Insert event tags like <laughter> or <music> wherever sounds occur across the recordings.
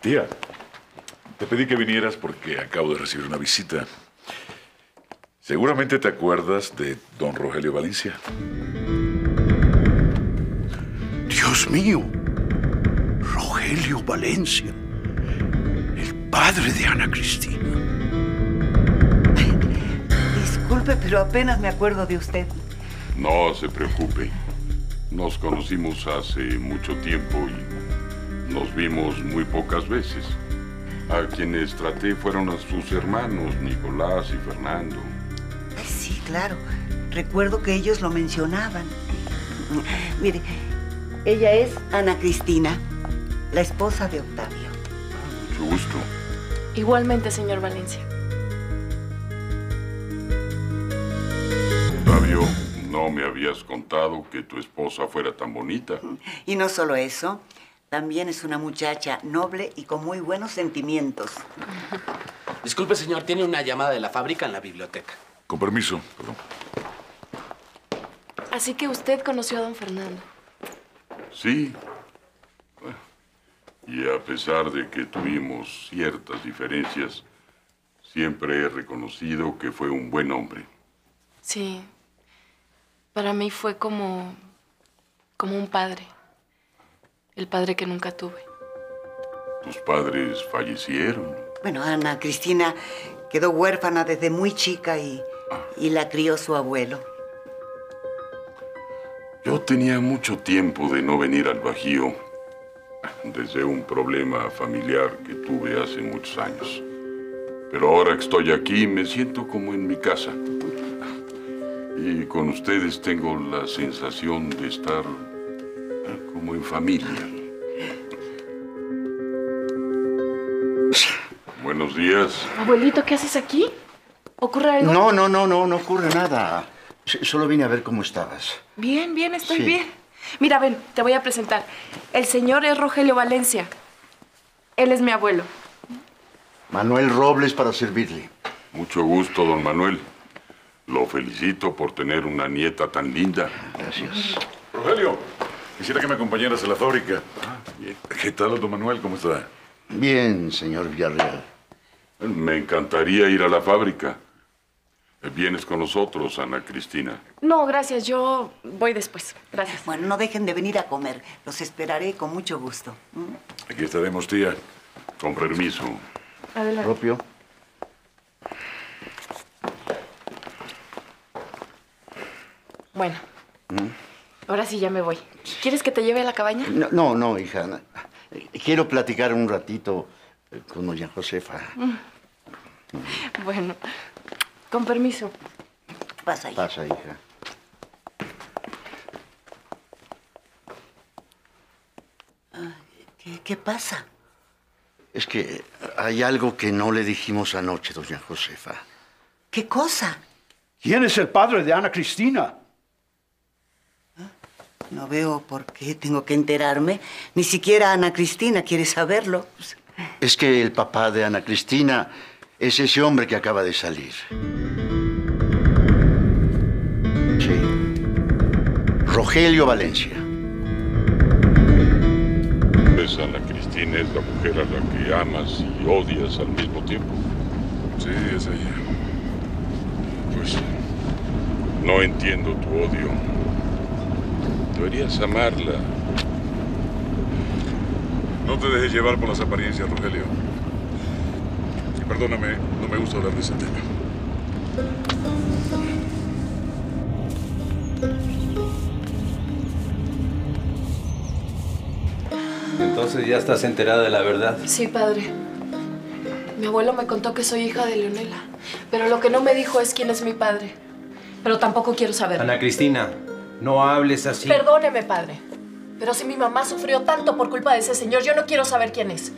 Tía, te pedí que vinieras porque acabo de recibir una visita. Seguramente te acuerdas de don Rogelio Valencia. Dios mío, Rogelio Valencia, el padre de Ana Cristina. Disculpe, pero apenas me acuerdo de usted. No se preocupe. Nos conocimos hace mucho tiempo y nos vimos muy pocas veces. A quienes traté fueron a sus hermanos, Nicolás y Fernando. Ay, sí, claro. Recuerdo que ellos lo mencionaban. Mire, ella es Ana Cristina, la esposa de Octavio. Mucho gusto. Igualmente, señor Valencia. Octavio, no me habías contado que tu esposa fuera tan bonita. Y no solo eso, también es una muchacha noble y con muy buenos sentimientos. <laughs> Disculpe, señor, tiene una llamada de la fábrica en la biblioteca. Con permiso, perdón. Así que usted conoció a don Fernando. Sí. Y a pesar de que tuvimos ciertas diferencias, siempre he reconocido que fue un buen hombre. Sí. Para mí fue como. como un padre. El padre que nunca tuve. Tus padres fallecieron. Bueno, Ana Cristina quedó huérfana desde muy chica y, y la crió su abuelo. Yo tenía mucho tiempo de no venir al Bajío, desde un problema familiar que tuve hace muchos años. Pero ahora que estoy aquí me siento como en mi casa. Y con ustedes tengo la sensación de estar como en familia. Buenos días. Abuelito, ¿qué haces aquí? ¿Ocurre algo? No, no, no, no, no ocurre nada. Solo vine a ver cómo estabas. Bien, bien, estoy Sí. bien. Mira, ven, te voy a presentar. El señor es Rogelio Valencia. Él es mi abuelo. Manuel Robles para servirle. Mucho gusto, don Manuel. Lo felicito por tener una nieta tan linda. Gracias. Rogelio, quisiera que me acompañaras a la fábrica. ¿Qué tal, don Manuel? ¿Cómo está? Bien, señor Villarreal. Me encantaría ir a la fábrica. Vienes con nosotros, Ana Cristina. No, gracias, yo voy después. Gracias. Bueno, no dejen de venir a comer. Los esperaré con mucho gusto. ¿Mm? Aquí estaremos, tía. Con permiso. Adelante. Propio. Bueno, ahora sí ya me voy. ¿Quieres que te lleve a la cabaña? No, no, no, hija. Quiero platicar un ratito eh, con doña Josefa. Bueno, con permiso. Pasa ahí. Pasa, hija. ¿Qué, qué pasa? Es que hay algo que no le dijimos anoche, doña Josefa. ¿Qué cosa? ¿Quién es el padre de Ana Cristina? No veo por qué tengo que enterarme. Ni siquiera Ana Cristina quiere saberlo. Es que el papá de Ana Cristina es ese hombre que acaba de salir. Sí. Rogelio Valencia. Pues Ana Cristina es la mujer a la que amas y odias al mismo tiempo. Sí, es ella. Pues no entiendo tu odio. Deberías amarla. No te dejes llevar por las apariencias, Rogelio. Y perdóname, no me gusta hablar de ese tema. Entonces ya estás enterada de la verdad. Sí, padre. Mi abuelo me contó que soy hija de Leonela, pero lo que no me dijo es quién es mi padre. Pero tampoco quiero saber. Ana Cristina, no hables así. Perdóneme, padre. Pero si mi mamá sufrió tanto por culpa de ese señor, yo no quiero saber quién es.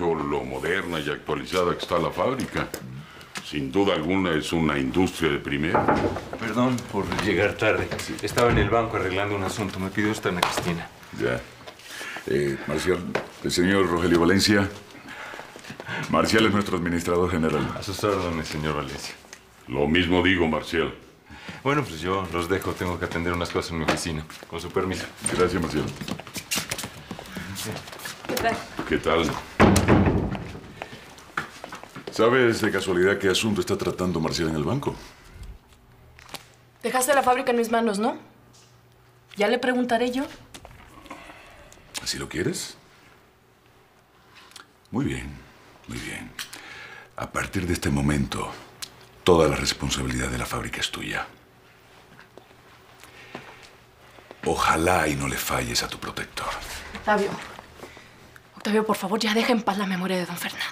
Mucho lo moderna y actualizada que está la fábrica. Sin duda alguna es una industria de primera. Perdón por llegar tarde. Estaba en el banco arreglando un asunto. Me pidió esta Ana Cristina. Ya. Eh, Marcial, el señor Rogelio Valencia. Marcial es nuestro administrador general. A sus órdenes, señor Valencia. Lo mismo digo, Marcial. Bueno, pues yo los dejo. Tengo que atender unas cosas en mi oficina. Con su permiso. Gracias, Marcial. ¿Qué tal? ¿Qué tal? ¿Sabes de casualidad qué asunto está tratando Marcial en el banco? Dejaste la fábrica en mis manos, ¿no? Ya le preguntaré yo. ¿Así lo quieres? Muy bien, muy bien. A partir de este momento, toda la responsabilidad de la fábrica es tuya. Ojalá y no le falles a tu protector. Octavio. Octavio, por favor, ya deja en paz la memoria de don Fernando.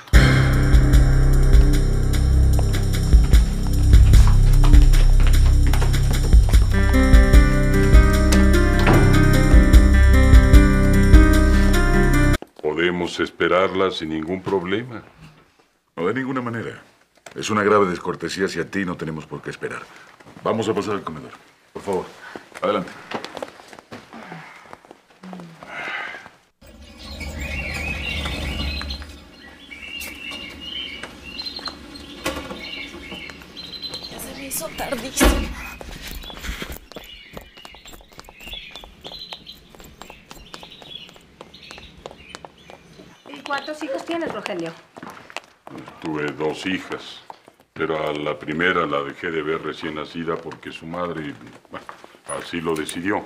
Podemos esperarla sin ningún problema. No, de ninguna manera. Es una grave descortesía si a ti no tenemos por qué esperar. Vamos a pasar al comedor. Por favor, adelante. Hizo tardísimo. ¿Y cuántos hijos tienes, Rogelio? Tuve dos hijas, pero a la primera la dejé de ver recién nacida porque su madre, bueno, así lo decidió.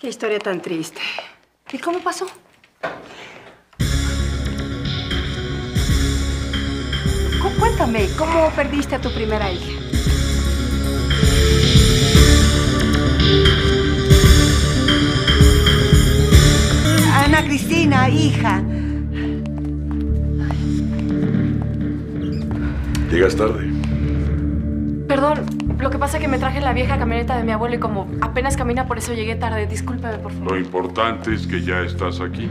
Qué historia tan triste. ¿Y cómo pasó? Cuéntame, ¿cómo perdiste a tu primera hija? Ana Cristina, hija. Llegas tarde. Perdón, lo que pasa es que me traje la vieja camioneta de mi abuelo y como apenas camina, por eso llegué tarde. Discúlpeme, por favor. Lo importante es que ya estás aquí.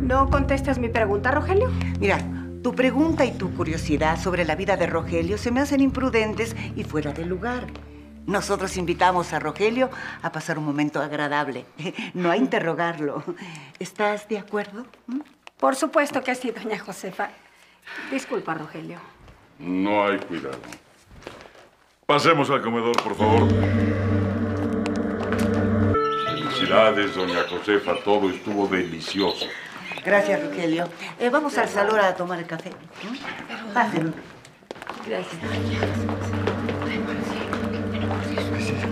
¿No contestas mi pregunta, Rogelio? Mira, tu pregunta y tu curiosidad sobre la vida de Rogelio se me hacen imprudentes y fuera de lugar. Nosotros invitamos a Rogelio a pasar un momento agradable, <laughs> no a interrogarlo. ¿Estás de acuerdo? ¿Mm? Por supuesto que sí, doña Josefa. Disculpa, Rogelio. No hay cuidado. Pasemos al comedor, por favor. Felicidades, doña Josefa. Todo estuvo delicioso. Gracias, Rogelio. Eh, vamos al salón a tomar el café. Pásenlo. Gracias.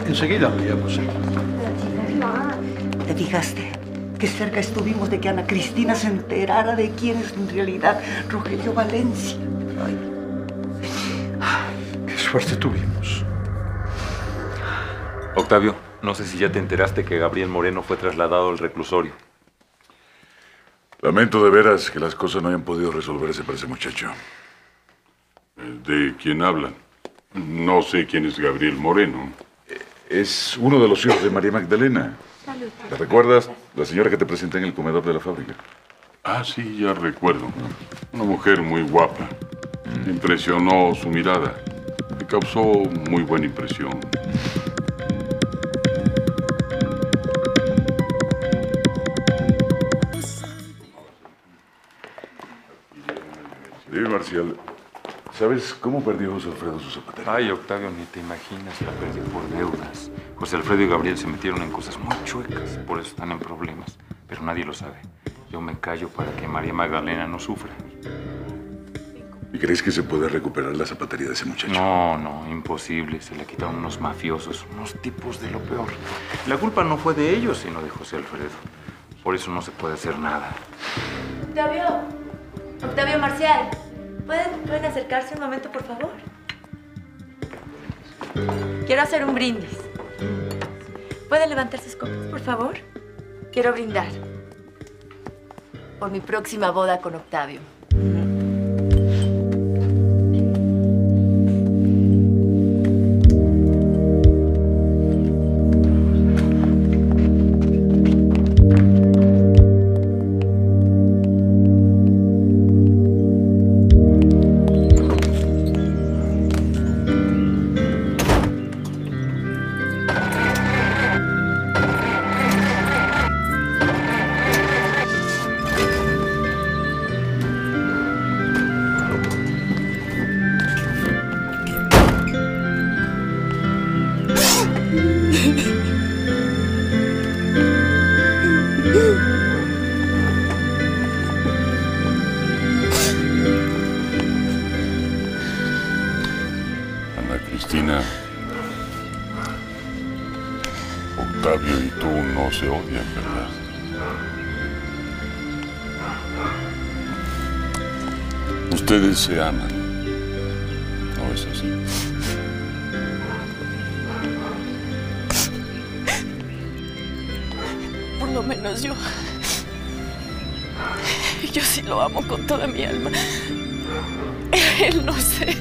Enseguida llamo, sí. ¿Te fijaste? Qué cerca estuvimos de que Ana Cristina se enterara de quién es en realidad Rogelio Valencia. Ay, Qué suerte tuvimos. Octavio, no sé si ya te enteraste que Gabriel Moreno fue trasladado al reclusorio. Lamento de veras que las cosas no hayan podido resolverse para ese muchacho. ¿De quién hablan? No sé quién es Gabriel Moreno. Es uno de los hijos de María Magdalena. ¿Te recuerdas? La señora que te presenté en el comedor de la fábrica. Ah, sí, ya recuerdo. Una mujer muy guapa. Me impresionó su mirada. Me causó muy buena impresión. Dime, Marcial, ¿sabes cómo perdió José Alfredo su zapatería? Ay, Octavio, ni te imaginas la perdió por deudas. José Alfredo y Gabriel se metieron en cosas muy chuecas, por eso están en problemas. Pero nadie lo sabe. Yo me callo para que María Magdalena no sufra. ¿Y crees que se puede recuperar la zapatería de ese muchacho? No, no, imposible. Se la quitaron unos mafiosos, unos tipos de lo peor. La culpa no fue de ellos, sino de José Alfredo. Por eso no se puede hacer nada. Octavio, Octavio Marcial, ¿pueden, ¿pueden acercarse un momento, por favor? Quiero hacer un brindis. ¿Pueden levantar sus copas, por favor? Quiero brindar por mi próxima boda con Octavio. Se odian, ¿verdad? Ustedes se aman. ¿No es así? Por lo menos yo. Yo sí lo amo con toda mi alma. Él no sé.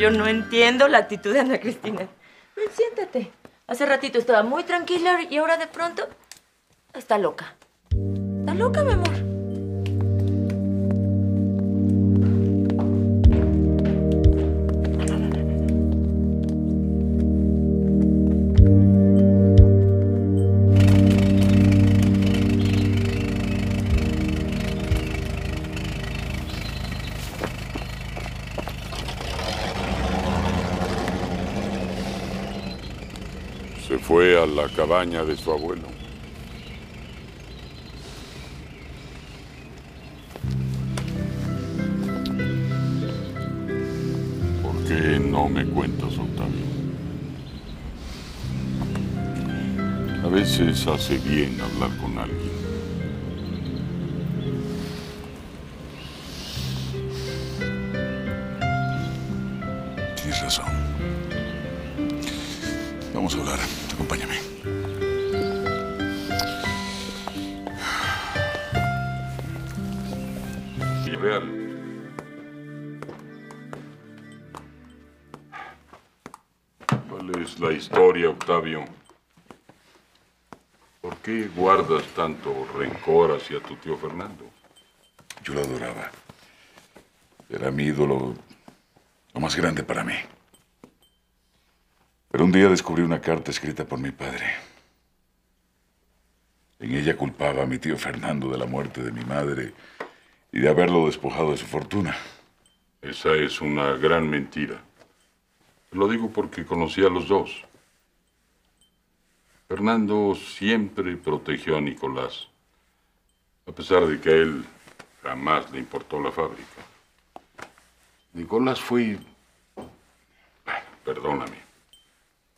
Yo no entiendo la actitud de Ana Cristina. Ven, siéntate. Hace ratito estaba muy tranquila y ahora de pronto está loca. Está loca, mi amor. Cabaña de su abuelo. ¿Por qué no me cuentas, Octavio? A veces hace bien hablar con alguien. Tienes razón. Vamos a hablar. Acompáñame. La historia, Octavio? ¿Por qué guardas tanto rencor hacia tu tío Fernando? Yo lo adoraba. Era mi ídolo, lo más grande para mí. Pero un día descubrí una carta escrita por mi padre. En ella culpaba a mi tío Fernando de la muerte de mi madre y de haberlo despojado de su fortuna. Esa es una gran mentira. Lo digo porque conocí a los dos. Fernando siempre protegió a Nicolás, a pesar de que a él jamás le importó la fábrica. Nicolás fue, bueno, perdóname,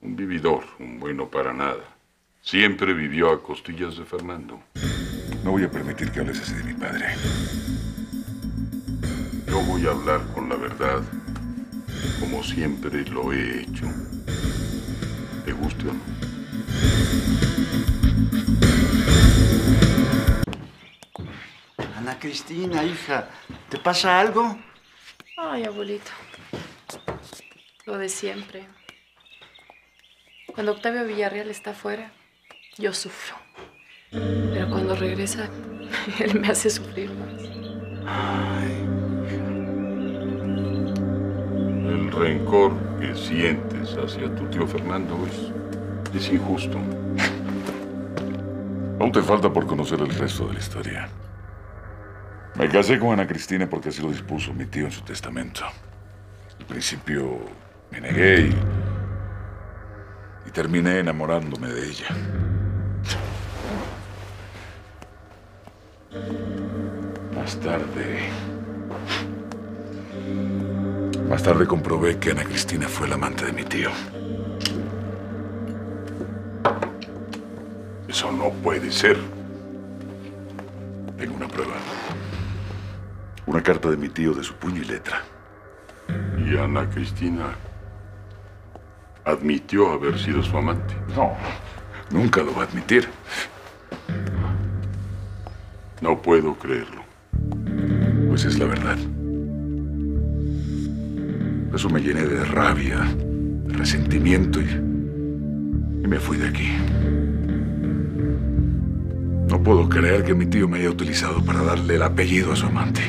un vividor, un bueno para nada. Siempre vivió a costillas de Fernando. No voy a permitir que hables así de mi padre. Yo voy a hablar con la verdad, como siempre lo he hecho. ¿Te guste o no? Ana Cristina, hija, ¿te pasa algo? Ay, abuelito. Lo de siempre. Cuando Octavio Villarreal está afuera, yo sufro. Pero cuando regresa, <laughs> él me hace sufrir más. El rencor que sientes hacia tu tío Fernando es, es injusto. Aún te falta por conocer el resto de la historia. Me casé con Ana Cristina porque así lo dispuso mi tío en su testamento. Al principio me negué y, y terminé enamorándome de ella. Más tarde... Más tarde comprobé que Ana Cristina fue la amante de mi tío. Eso no puede ser. Tengo una prueba. Una carta de mi tío de su puño y letra. Y Ana Cristina admitió haber sido su amante. No, nunca lo va a admitir. No puedo creerlo. Pues es la verdad. Eso me llené de rabia, de resentimiento y, y me fui de aquí. No puedo creer que mi tío me haya utilizado para darle el apellido a su amante.